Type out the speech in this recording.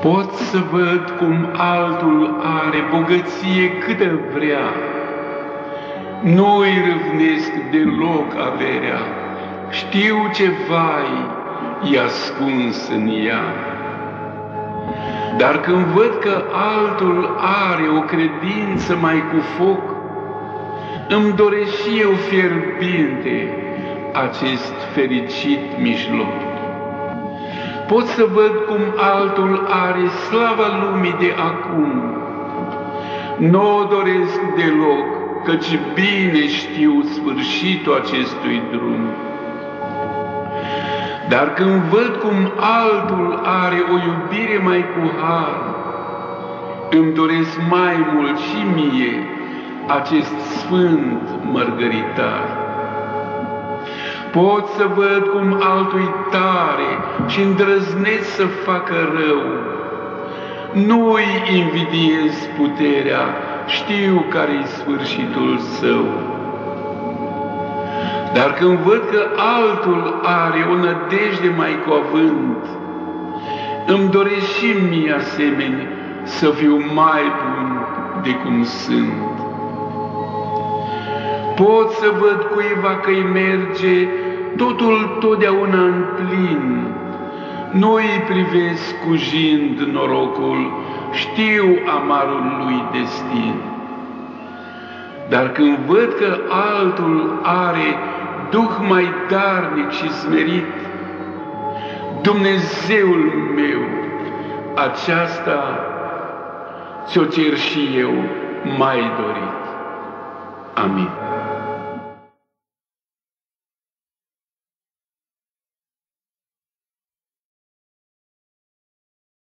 Pot să văd cum altul are bogăție câtă vrea, Nu-i râvnesc deloc averea, știu ce vai e ascuns în ea. Dar când văd că altul are o credință mai cu foc, îmi doresc și eu fierbinte acest fericit mijloc. Pot să văd cum altul are slava lumii de acum. Nu o doresc deloc, căci bine știu sfârșitul acestui drum. Dar când văd cum altul are o iubire mai cu har, îmi doresc mai mult și mie acest sfânt mărgăritar. Pot să văd cum altui tare și îndrăznesc să facă rău. Nu-i invidiez puterea, știu care-i sfârșitul său. Dar când văd că altul are o nădejde mai cu avânt, îmi doresc și mie asemenea să fiu mai bun de cum sunt. Pot să văd cuiva că-i merge totul totdeauna în plin. Nu-i privesc jind norocul, știu amarul lui destin. Dar când văd că altul are duh mai darnic și smerit, Dumnezeul meu, aceasta ți-o cer și eu mai dorit. Amin.